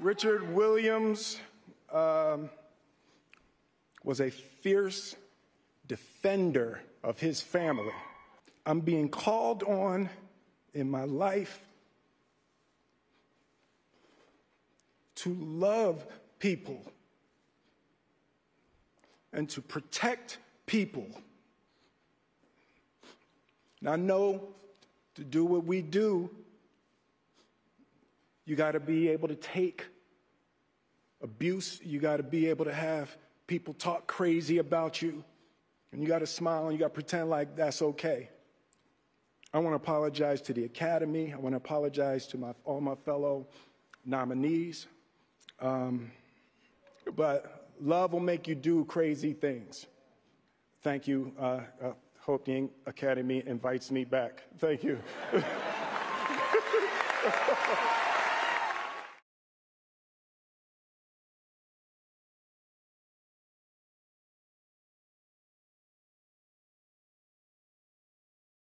Richard Williams um, was a fierce defender of his family. I'm being called on in my life to love people and to protect people. And I know to do what we do, you got to be able to take abuse, you got to be able to have people talk crazy about you, and you got to smile and you got to pretend like that's okay. I want to apologize to the Academy. I want to apologize to my, all my fellow nominees. Um, but love will make you do crazy things. Thank you. Uh, I hope the Academy invites me back. Thank you.